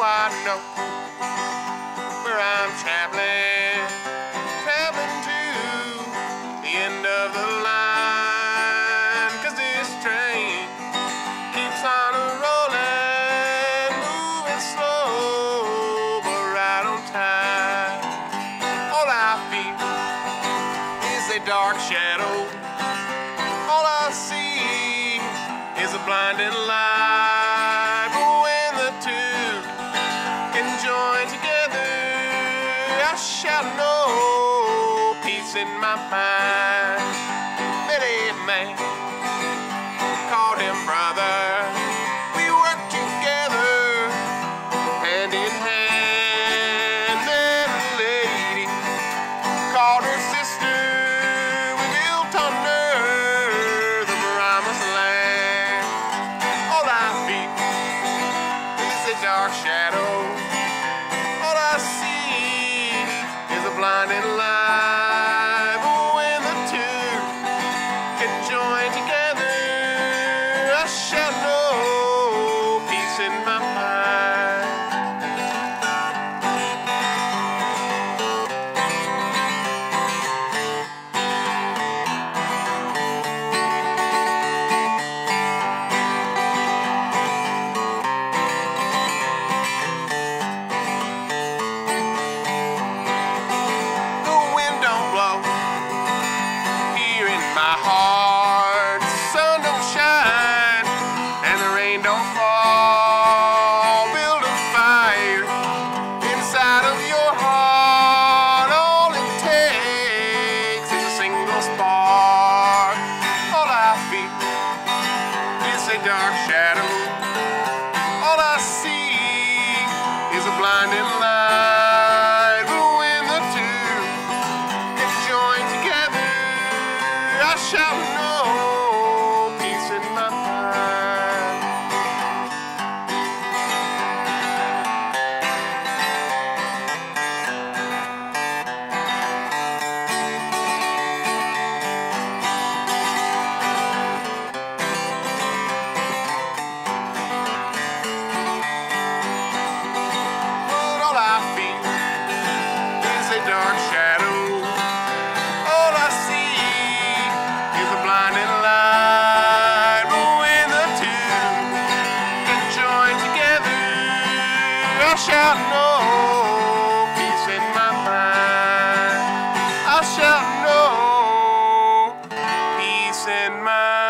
I know where I'm traveling, traveling to the end of the line. Cause this train keeps on rolling, moving slow, but right on time. All I feel is a dark shadow. All I see is a blinding light. Shall know peace in my mind. Together, I shall know peace in my mind. The wind don't blow here in my heart. Feel is a dark shadow. All I see is a blinding light. But when the two can join together, I shall know shall know peace in my mind. I shall know peace in my